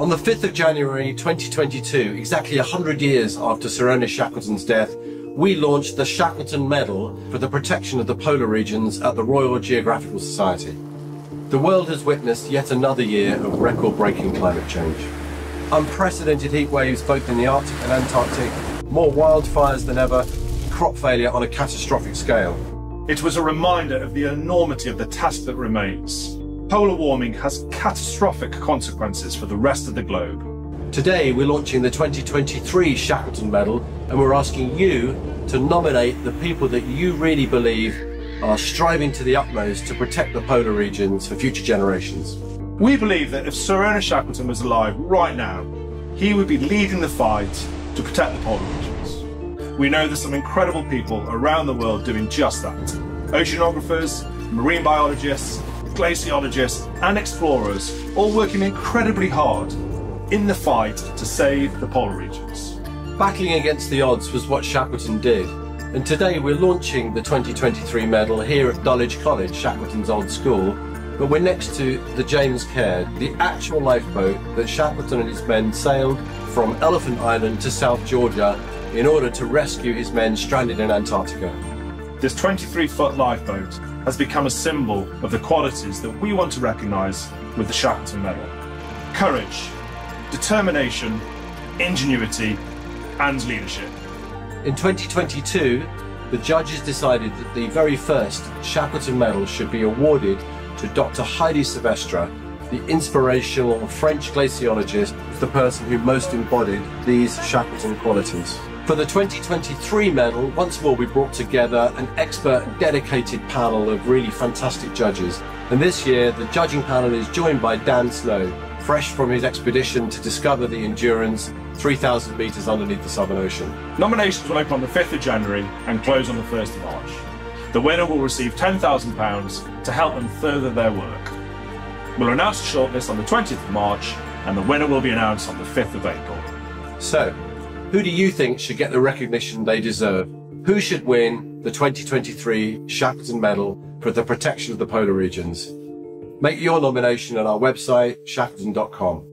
On the 5th of January 2022, exactly 100 years after Sir Ernest Shackleton's death, we launched the Shackleton Medal for the protection of the polar regions at the Royal Geographical Society. The world has witnessed yet another year of record-breaking climate change. Unprecedented heat waves both in the Arctic and Antarctic, more wildfires than ever, crop failure on a catastrophic scale. It was a reminder of the enormity of the task that remains. Polar warming has catastrophic consequences for the rest of the globe. Today we're launching the 2023 Shackleton Medal and we're asking you to nominate the people that you really believe are striving to the utmost to protect the polar regions for future generations. We believe that if Sir Ernest Shackleton was alive right now, he would be leading the fight to protect the polar regions. We know there's some incredible people around the world doing just that. Oceanographers, marine biologists, glaciologists and explorers all working incredibly hard in the fight to save the polar regions. Battling against the odds was what Shackleton did, and today we're launching the 2023 medal here at Dulwich College, Shackleton's old school, but we're next to the James Caird, the actual lifeboat that Shackleton and his men sailed from Elephant Island to South Georgia in order to rescue his men stranded in Antarctica. This 23 foot lifeboat has become a symbol of the qualities that we want to recognise with the Shackleton Medal. Courage, determination, ingenuity and leadership. In 2022, the judges decided that the very first Shackleton Medal should be awarded to Dr. Heidi Sevestre, the inspirational French glaciologist, the person who most embodied these Shackleton qualities. For the 2023 medal, once more we brought together an expert and dedicated panel of really fantastic judges. And this year, the judging panel is joined by Dan Snow, fresh from his expedition to discover the Endurance 3,000 metres underneath the Southern Ocean. Nominations will open on the 5th of January and close on the 1st of March. The winner will receive £10,000 to help them further their work. We'll announce the shortlist on the 20th of March and the winner will be announced on the 5th of April. So, who do you think should get the recognition they deserve? Who should win the 2023 Shackleton Medal for the protection of the polar regions? Make your nomination on our website, shackleton.com.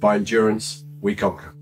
By endurance, we conquer.